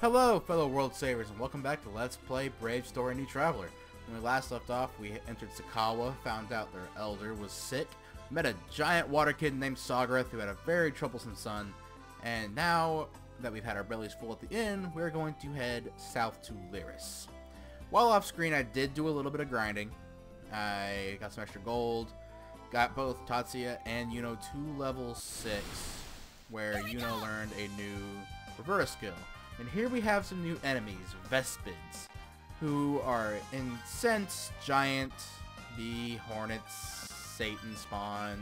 Hello, fellow world savers, and welcome back to Let's Play Brave Story New Traveler. When we last left off, we entered Sakawa, found out their elder was sick, met a giant water kid named Sogreth who had a very troublesome son, and now that we've had our bellies full at the inn, we're going to head south to Lyris. While off screen, I did do a little bit of grinding. I got some extra gold, got both Tatsuya and Yuno to level 6, where Yuno learned a new reverse skill. And here we have some new enemies, Vespids, who are incense, giant, bee, hornets, Satan spawn,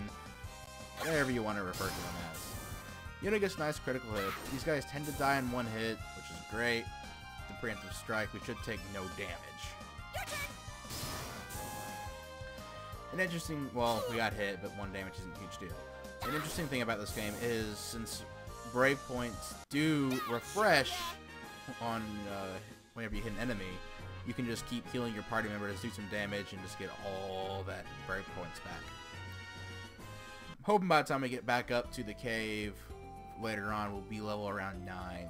whatever you want to refer to them as. Yuno gets nice critical hit. These guys tend to die in one hit, which is great. The preemptive strike, we should take no damage. An interesting, well, we got hit, but one damage isn't a huge deal. An interesting thing about this game is since brave points do refresh on uh, whenever you hit an enemy, you can just keep healing your party members, do some damage, and just get all that brave points back. I'm hoping by the time we get back up to the cave later on, we'll be level around 9.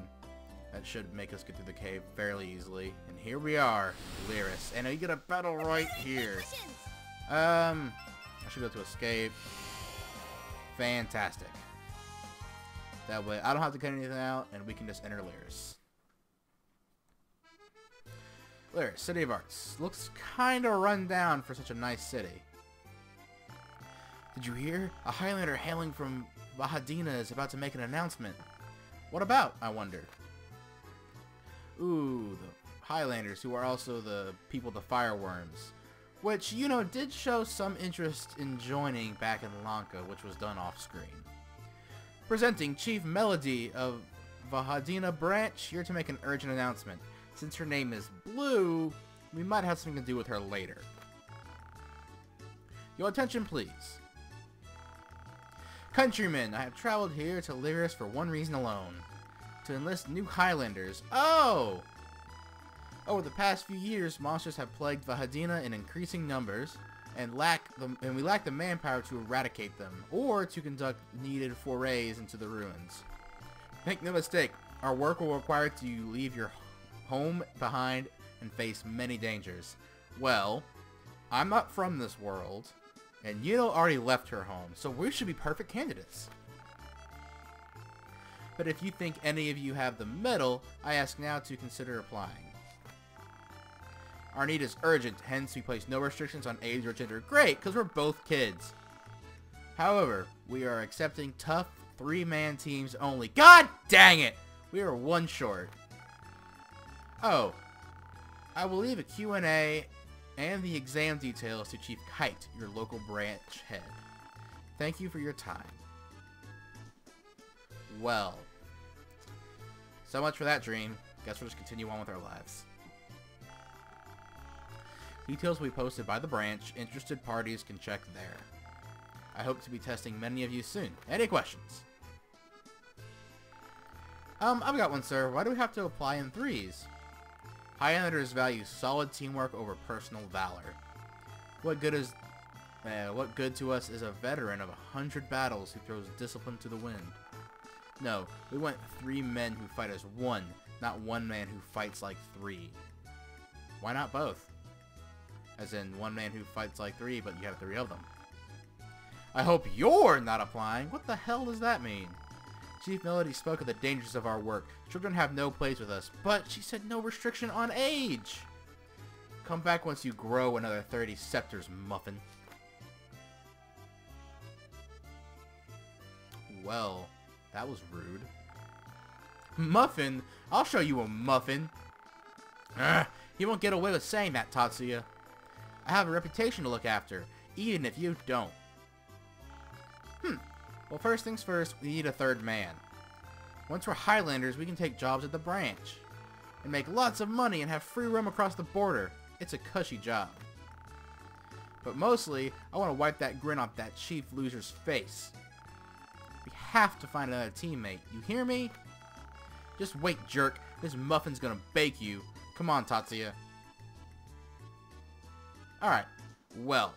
That should make us get through the cave fairly easily. And here we are, Lyris. And you get a battle right here. Um, I should go to escape. Fantastic. That way, I don't have to cut anything out, and we can just enter Lyris. Lyris, City of Arts. Looks kinda run down for such a nice city. Did you hear? A Highlander hailing from Vahadina is about to make an announcement. What about, I wonder? Ooh, the Highlanders, who are also the people the Firewyrms. Which, you know, did show some interest in joining back in Lanka, which was done off-screen. Presenting Chief Melody of Vahadina Branch, here to make an urgent announcement. Since her name is Blue, we might have something to do with her later. Your attention, please. Countrymen, I have traveled here to Lyris for one reason alone. To enlist new Highlanders. Oh! Over the past few years, monsters have plagued Vahadina in increasing numbers, and lack the, and we lack the manpower to eradicate them, or to conduct needed forays into the ruins. Make no mistake, our work will require you to leave your home behind and face many dangers. Well, I'm not from this world, and Yuno already left her home, so we should be perfect candidates. But if you think any of you have the mettle, I ask now to consider applying. Our need is urgent, hence we place no restrictions on age or gender. Great, because we're both kids. However, we are accepting tough three-man teams only. God dang it! We are one short. Oh, I will leave a Q&A and the exam details to Chief Kite, your local branch head. Thank you for your time. Well, so much for that dream. Guess we'll just continue on with our lives. Details will be posted by the branch. Interested parties can check there. I hope to be testing many of you soon. Any questions? Um, I've got one, sir. Why do we have to apply in threes? Highlanders value solid teamwork over personal valor. What good is... Uh, what good to us is a veteran of a hundred battles who throws discipline to the wind? No, we want three men who fight as one, not one man who fights like three. Why not both? As in, one man who fights like three, but you have three of them. I hope you're not applying. What the hell does that mean? Chief Melody spoke of the dangers of our work. Children have no place with us, but she said no restriction on age. Come back once you grow another 30 scepters, Muffin. Well, that was rude. Muffin? I'll show you a muffin. Ah, Ugh, you won't get away with saying that, Tatsuya. I have a reputation to look after, even if you don't. Hmm. Well, first things first, we need a third man. Once we're Highlanders, we can take jobs at the branch. And make lots of money and have free roam across the border. It's a cushy job. But mostly, I want to wipe that grin off that chief loser's face. We have to find another teammate. You hear me? Just wait, jerk. This muffin's gonna bake you. Come on, Tatsuya. Alright, well,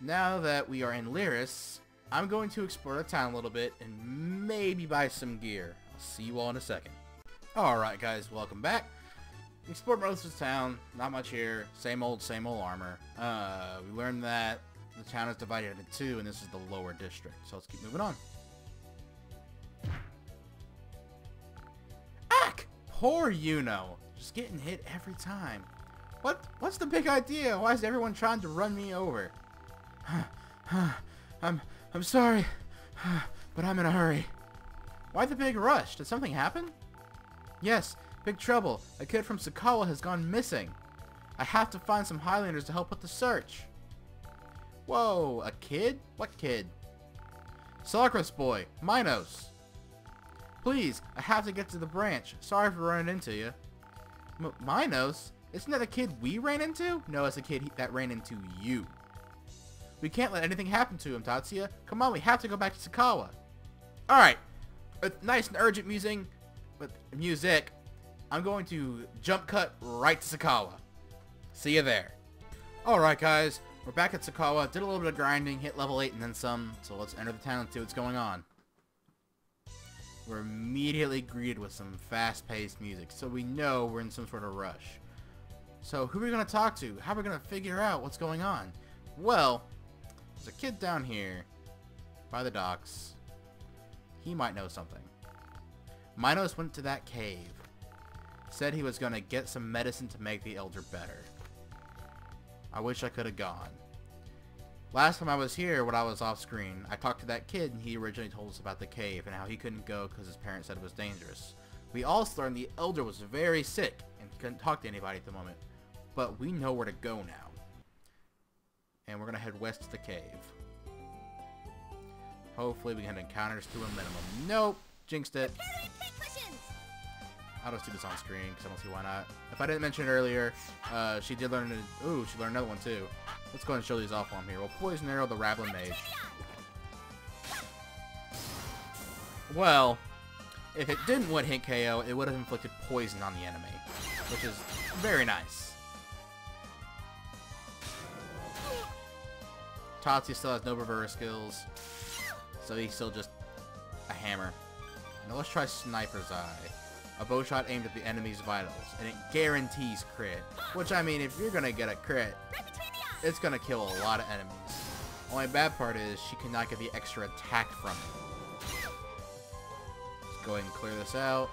now that we are in Lyris, I'm going to explore the town a little bit and maybe buy some gear. I'll see you all in a second. Alright guys, welcome back. Explored most of the town, not much here, same old, same old armor. Uh, we learned that the town is divided into two and this is the lower district, so let's keep moving on. Ack! Poor Yuno, just getting hit every time. What? What's the big idea? Why is everyone trying to run me over? I'm, I'm sorry, but I'm in a hurry. Why the big rush? Did something happen? Yes, big trouble. A kid from Sakawa has gone missing. I have to find some Highlanders to help with the search. Whoa, a kid? What kid? Sakura's boy, Minos. Please, I have to get to the branch. Sorry for running into you. M Minos? Isn't that the kid we ran into? No, it's the kid that ran into you. We can't let anything happen to him, Tatsuya. Come on, we have to go back to Sakawa. Alright, with nice and urgent music, with music, I'm going to jump cut right to Sakawa. See you there. Alright guys, we're back at Sakawa, did a little bit of grinding, hit level 8 and then some, so let's enter the town and see what's going on. We're immediately greeted with some fast-paced music, so we know we're in some sort of rush. So who are we going to talk to? How are we going to figure out what's going on? Well, there's a kid down here by the docks. He might know something. Minos went to that cave. Said he was going to get some medicine to make the Elder better. I wish I could have gone. Last time I was here, when I was off screen, I talked to that kid and he originally told us about the cave and how he couldn't go because his parents said it was dangerous. We also learned the Elder was very sick and couldn't talk to anybody at the moment. But we know where to go now. And we're going to head west to the cave. Hopefully we can encounter to a minimum. Nope. Jinxed it. I'll just do this on screen because I don't see why not. If I didn't mention it earlier, uh, she did learn. A, ooh, she learned another one too. Let's go ahead and show these off while I'm here. Well, Poison Arrow, the Rablin Mage. Well, if it didn't would hit KO, it would have inflicted poison on the enemy, which is very nice. Tatsuya still has no reverse skills, so he's still just a hammer. Now let's try Sniper's Eye. A bow shot aimed at the enemy's vitals, and it guarantees crit. Which, I mean, if you're gonna get a crit, it's gonna kill a lot of enemies. Only bad part is, she cannot get the extra attack from it. Let's go ahead and clear this out,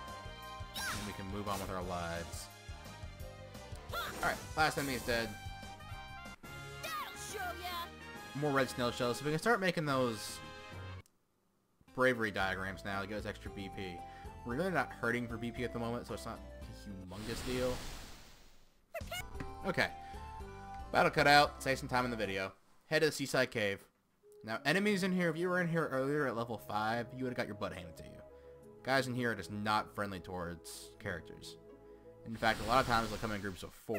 and we can move on with our lives. Alright, last enemy is dead. More red snail shells, so we can start making those bravery diagrams now to get us extra BP. We're really not hurting for BP at the moment, so it's not a humongous deal. Okay. Battle cut out. Save some time in the video. Head to the Seaside Cave. Now, enemies in here, if you were in here earlier at level 5, you would have got your butt handed to you. Guys in here are just not friendly towards characters. In fact, a lot of times they'll come in groups of 4.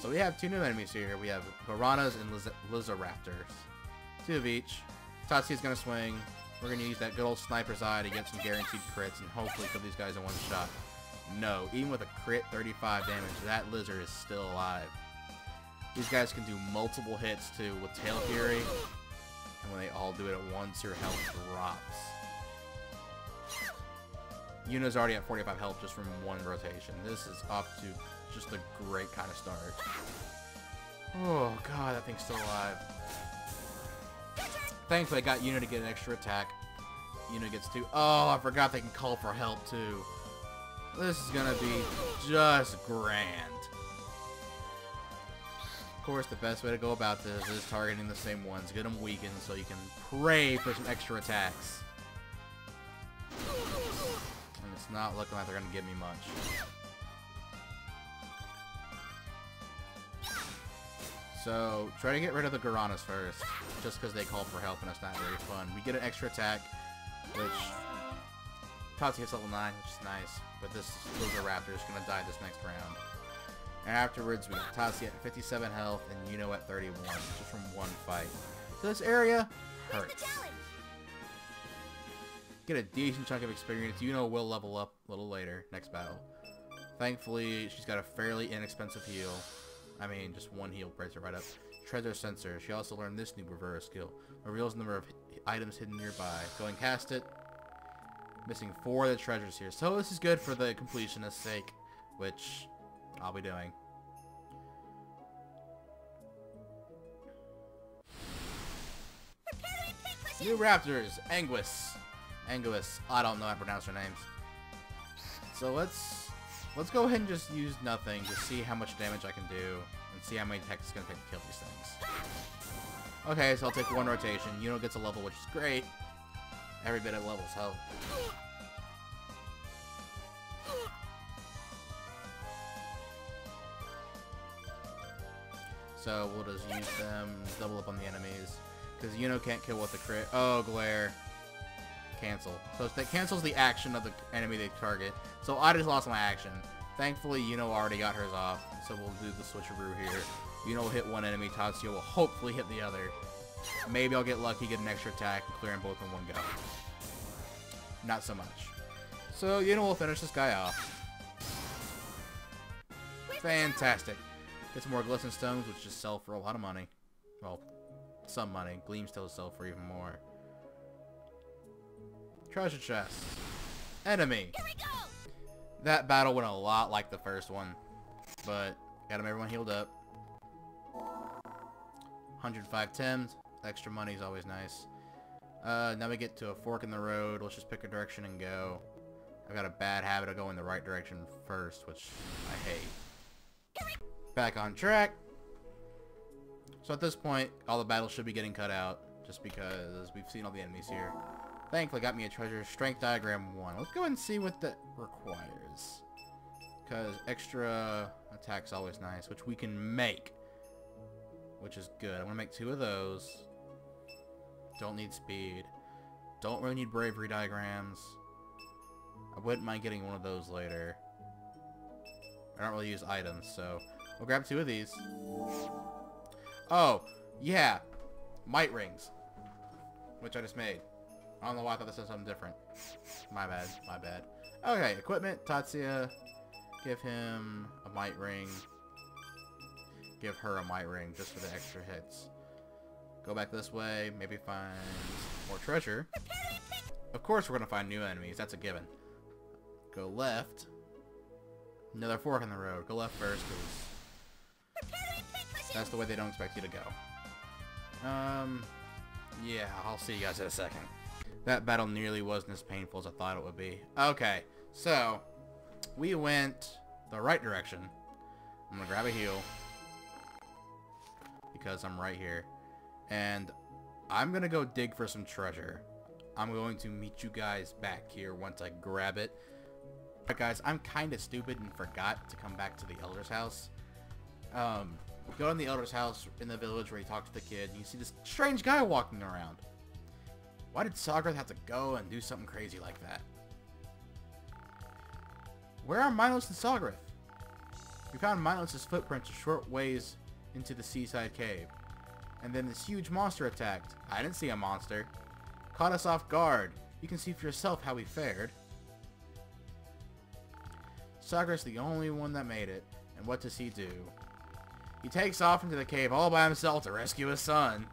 So we have two new enemies here. We have Piranhas and Liz Lizaraptors. Two of each. Tatsuya's gonna swing. We're going to use that good old Sniper's Eye to get some guaranteed crits and hopefully kill these guys in one shot. No, even with a crit 35 damage, that lizard is still alive. These guys can do multiple hits too with Tail Fury, and when they all do it at once, your health drops. Yuno's already at 45 health just from one rotation. This is off to just a great kind of start. Oh god, that thing's still alive. Thankfully, I got Yuno to get an extra attack. Yuno gets two. Oh, I forgot they can call for help, too. This is gonna be just grand. Of course, the best way to go about this is targeting the same ones. Get them weakened so you can pray for some extra attacks. Not looking like they're gonna give me much. So, try to get rid of the Garanas first, just because they call for help and it's not very fun. We get an extra attack, which Tatsuya hits level 9, which is nice, but this Raptor is going to die this next round. And afterwards, we got Tatsuya at 57 health and Yuno at 31, just from one fight. So this area hurts. Get a decent chunk of experience. Yuno will level up a little later, next battle. Thankfully, she's got a fairly inexpensive heal. I mean, just one heal breaks her right up. Treasure Sensor. She also learned this new Bravura skill. Reveals the number of items hidden nearby. Go and cast it. Missing four of the treasures here. So this is good for the completionist's sake, which I'll be doing. New Raptors, Anguis. Anguis. I don't know how to pronounce their names. So let's let's go ahead and just use nothing to see how much damage I can do and see how many attacks it's going to take to kill these things. Okay, so I'll take one rotation. Yuno gets a level, which is great. Every bit of levels help. So we'll just use them, double up on the enemies. Because Yuno can't kill with the crit. Oh, glare. Cancel. So that cancels the action of the enemy they target. So I just lost my action. Thankfully, Yuno already got hers off. So we'll do the switcheroo here. Yuno will hit one enemy, Tatsuya will hopefully hit the other. Maybe I'll get lucky, get an extra attack, and clear them both in one go. Not so much. So, Yuno will finish this guy off. Fantastic. Get some more glisten stones, which just sell for a lot of money. Well, some money. Gleam still sell for even more. Treasure chest. Enemy. That battle went a lot like the first one. But, got him everyone healed up. 105 Tims. Extra money is always nice. Uh, now we get to a fork in the road. Let's just pick a direction and go. I've got a bad habit of going the right direction first, which I hate. Back on track. So at this point, all the battles should be getting cut out, just because we've seen all the enemies here. Thankfully, got me a treasure. Strength diagram 1. Let's go and see what that requires. Because extra attack's always nice, which we can make. Which is good. I'm going to make two of those. Don't need speed. Don't really need bravery diagrams. I wouldn't mind getting one of those later. I don't really use items, so we'll grab two of these. Oh, yeah. Might rings. Which I just made. I don't know why I thought this was something different. My bad, my bad. Okay, equipment, Tatsuya. Give him a might ring. Give her a might ring just for the extra hits. Go back this way, maybe find more treasure. Of course we're to find new enemies, that's a given. Go left. Another fork in the road. Go left first, because that's the way they don't expect you to go. Um, yeah, I'll see you guys in a second. That battle nearly wasn't as painful as I thought it would be. Okay, so we went the right direction. I'm gonna grab a heal because I'm right here. And I'm gonna go dig for some treasure. I'm going to meet you guys back here once I grab it. Alright guys, I'm kind of stupid and forgot to come back to the Elder's house. Um, go in the Elder's house in the village where he talks to the kid. You see this strange guy walking around. Why did Sagrath have to go and do something crazy like that? Where are Minos and Sagrath? We found Minos' footprints a short ways into the seaside cave. And then this huge monster attacked. I didn't see a monster. Caught us off guard. You can see for yourself how we fared. Sagrath's the only one that made it. And what does he do? He takes off into the cave all by himself to rescue his son.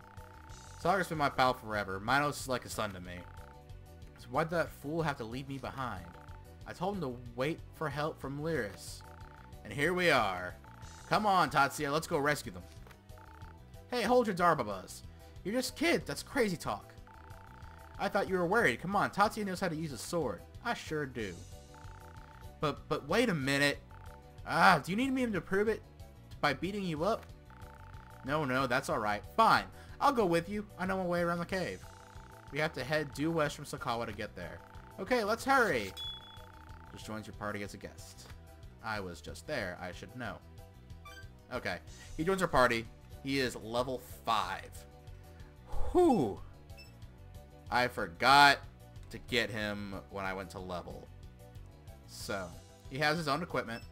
Sagrath's been my pal forever. Minos is like a son to me. So why'd that fool have to leave me behind? I told him to wait for help from Lyris. And here we are. Come on, Tatsuya, let's go rescue them. Hey, hold your Darbabas. You're just kids, that's crazy talk. I thought you were worried. Come on, Tatsuya knows how to use a sword. I sure do. But, but wait a minute. Ah, do you need me to prove it? By beating you up? No, no, that's alright. Fine. I'll go with you. I know my way around the cave. We have to head due west from Sakawa to get there. Okay, let's hurry. Just joins your party as a guest. I was just there. I should know. Okay. He joins our party. He is level 5. Whew. I forgot to get him when I went to level. So, he has his own equipment.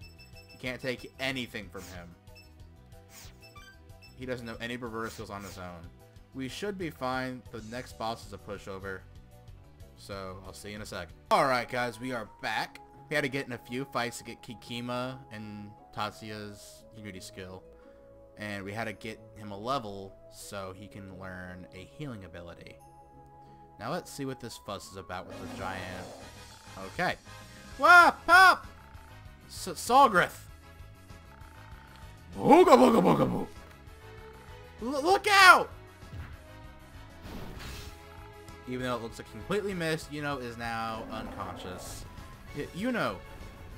You can't take anything from him. He doesn't know any bravura skills on his own. We should be fine. The next boss is a pushover. So, I'll see you in a sec. Alright guys, we are back. We had to get in a few fights to get Kikima and Tatsuya's beauty skill. And we had to get him a level so he can learn a healing ability. Now let's see what this fuss is about with the giant. Okay. Wah! Pop! S Salgrith! Booga booga booga boo! L look out! Even though it looks like completely missed, Yuno is now unconscious. Y Yuno,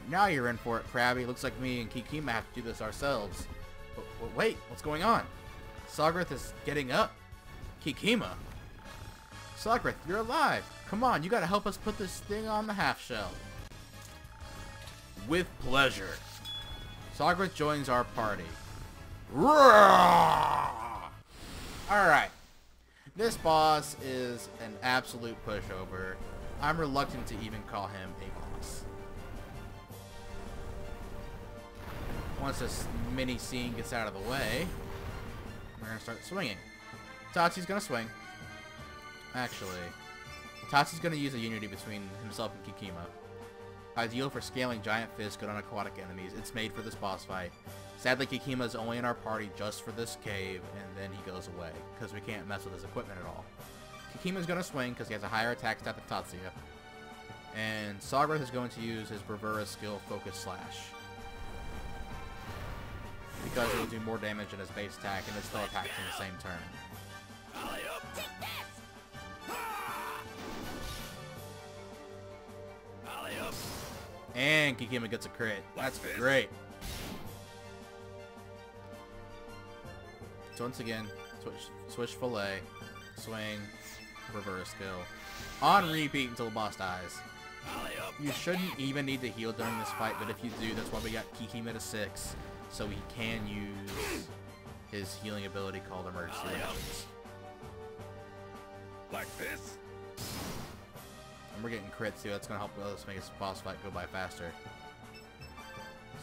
now you're in for it, Krabby. Looks like me and Kikima have to do this ourselves. But, but wait, what's going on? Salgrith is getting up. Kikima? Salgrith, you're alive. Come on, you gotta help us put this thing on the half shell. With pleasure. Salgrith joins our party. Alright. This boss is an absolute pushover. I'm reluctant to even call him a boss. Once this mini scene gets out of the way, we're going to start swinging. Tatsu's going to swing. Actually, Tatsu's going to use a unity between himself and Kikima. Ideal for scaling giant fists good on aquatic enemies. It's made for this boss fight. Sadly, Kikima is only in our party just for this cave, and then he goes away, because we can't mess with his equipment at all. Kikima's going to swing because he has a higher attack stat than Tatsuya. And Salgrith is going to use his Bravura skill Focus Slash. Because it will do more damage than his base attack, and it still attacks in the same turn. And Kikima gets a crit. That's great. So once again, switch, switch fillet, swing, reverse skill. On repeat until the boss dies. You shouldn't even need to heal during this fight, but if you do, that's why we got Kikima to 6, so he can use his healing ability called Emergency Reactions. Like this? And we're getting crits too, that's going to help us make this boss fight go by faster.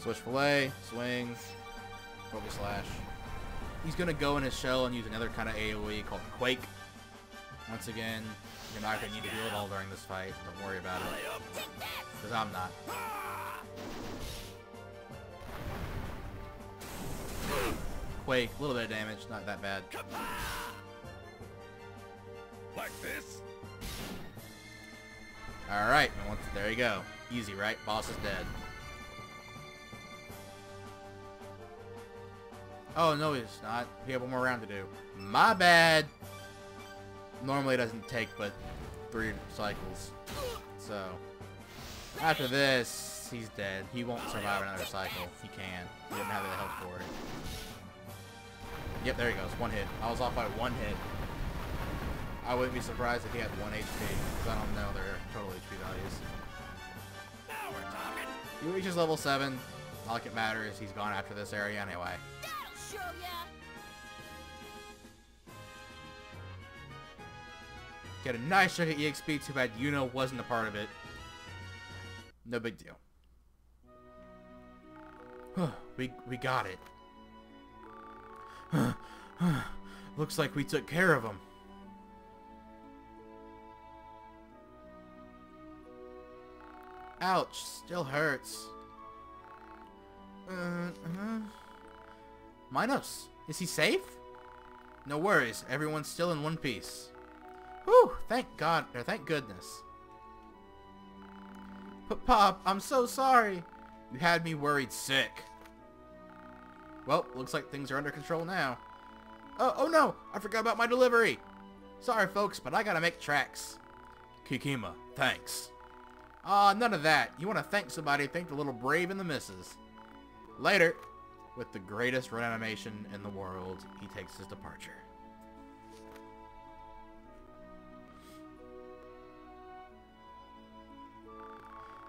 Switch fillet, swing, focus slash he's going to go in his shell and use another kind of AoE called Quake. Once again, you're not going to need to heal at all during this fight. Don't worry about it. Because I'm not. Quake, a little bit of damage, not that bad. Like this? Alright, there you go. Easy, right? Boss is dead. Oh, no, he's not. We have one more round to do. My bad. Normally it doesn't take but three cycles. So, after this, he's dead. He won't survive another cycle. He can. He didn't have the health for it. Yep, there he goes. One hit. I was off by one hit. I wouldn't be surprised if he had one HP, because I don't know their total HP values. Now we're talking. He reaches level 7. Not like it matters. He's gone after this area anyway. Show ya. Get a nice chunk of EXP. Too bad Yuno wasn't a part of it. No big deal. we we got it. Looks like we took care of him. Ouch, still hurts. Uh, uh. Minos, is he safe? No worries, everyone's still in one piece. Whew, thank God, or thank goodness. But Pop, I'm so sorry. You had me worried sick. Well, looks like things are under control now. Oh, oh no, I forgot about my delivery. Sorry folks, but I gotta make tracks. Kikima, thanks. Ah, none of that. You want to thank somebody, thank the little brave and the missus. Later, with the greatest run animation in the world, he takes his departure.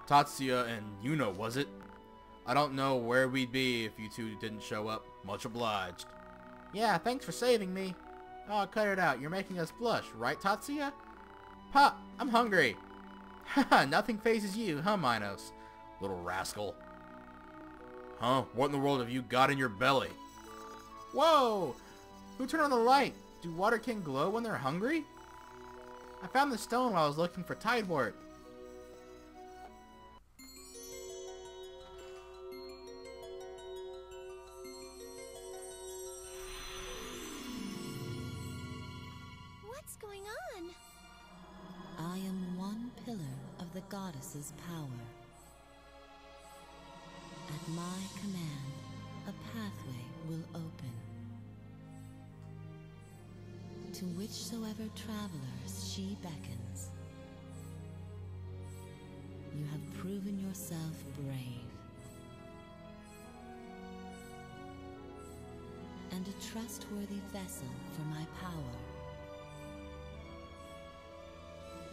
Tatsuya and Yuno, was it? I don't know where we'd be if you two didn't show up. Much obliged. Yeah, thanks for saving me. Oh, cut it out. You're making us blush, right, Tatsuya? Pop, I'm hungry. Haha, nothing fazes you, huh, Minos? Little rascal. Huh? What in the world have you got in your belly? Whoa! Who turned on the light? Do Waterkin glow when they're hungry? I found the stone while I was looking for Tidewort. What's going on? I am one pillar of the goddess's power. My command, a pathway will open. To whichsoever travelers she beckons. You have proven yourself brave. And a trustworthy vessel for my power.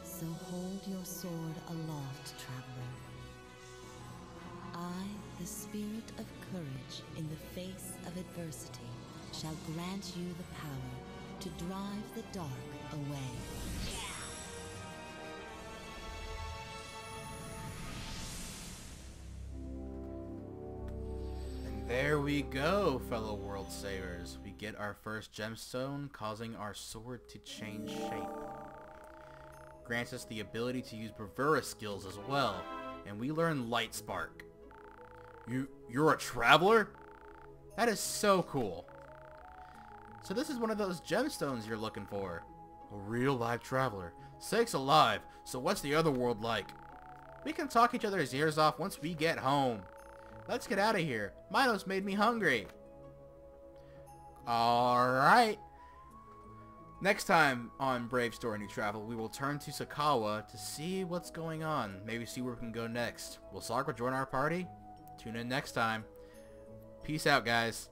So hold your sword aloft, traveler. I, the spirit of courage in the face of adversity, shall grant you the power to drive the dark away. And there we go, fellow world savers. We get our first gemstone, causing our sword to change shape. Grants us the ability to use bravura skills as well, and we learn Light Spark. You, you're a traveler? That is so cool. So this is one of those gemstones you're looking for. A real live traveler. Sakes alive, so what's the other world like? We can talk each other's ears off once we get home. Let's get out of here. Minos made me hungry. Alright. Next time on Brave Story New Travel, we will turn to Sakawa to see what's going on. Maybe see where we can go next. Will Sakura join our party? Tune in next time. Peace out, guys.